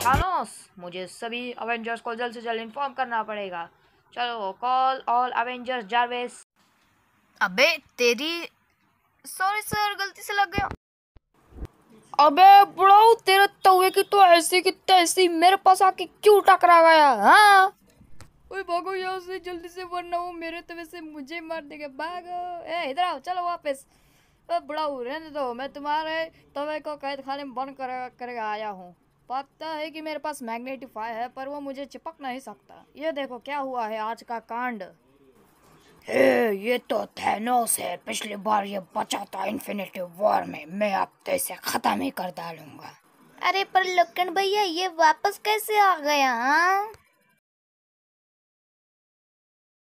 Thanos मुझे सभी Avengers को जल्द से जल्द इन्फॉर्म करना पड़ेगा। चलो कॉल ऑल अवेंजर्स जारवेस अबे तेरी सॉरी सर गलती से लग गया। अबे बुढ़ाऊ तेरे तवे की तो ऐसी की तैसी मेरे पास आके क्यों टकरा गया हाँ? ओए भागो यहाँ से जल्दी से वरना वो मेरे तवे से मुझे मार देगा। भागो। ए इधर आओ चलो वापस। बुढ़ाऊ रहने दो मैं तुम्हारे तवे को कैद खाने में बंद कर कर आया हूँ। पता है कि मेरे पास मैग्नेटिफाई है पर वो मुझे चिपक नहीं सकता। ये देखो क्या हुआ है आज का कांड। हे ये तो थैनोस है। पिछली बार ये बचा था इन्फिनिटी वॉर में। मैं अब तो इसे खत्म ही कर डालूँगा। अरे पर लक्कन भैया ये वापस कैसे आ गया हाँ?